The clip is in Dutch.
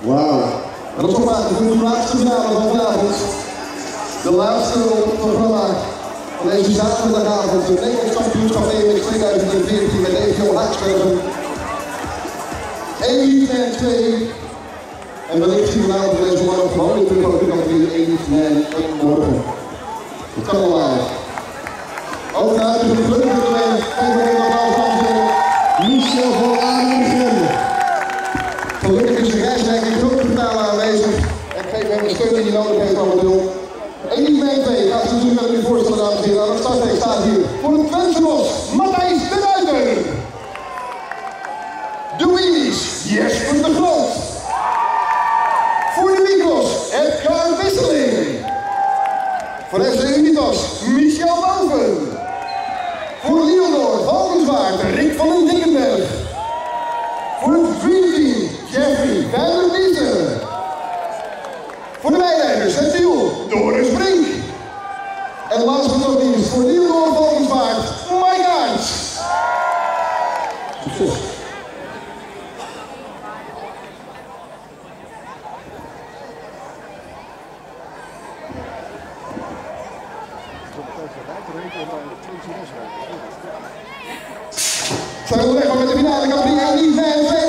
Wauw. Dat toch maar de laatste finale van vanavond. De laatste op het programma van deze zaterdagavond. De Nederlands kampioenschap EMX 2014 met EVO Haaksbergen. 1 en 2. En wellicht zien we later deze morgen gewoon in de categorie 1 en 1 morgen. Dat kan allemaal. Ook naar de gelukkige. Kijk maar even applaus heren. Michel van Aanengen. Staat hier voor het Twensenbos Matthijs de Ruiter. Wies, Jesper de Groot. Voor de Mikos, Edgar Wisseling. Voor FC Unitas, Michel Boven. Voor Leonor Valkenswaard, Rick van den Dikkenberg. Voor het Dream Jeffrey Bijler Voor de bijleiders, het Tiel, last but not least, voor Leonor Valkenswaard, Mike Aerts. Zijn we weg met de finale categorie 1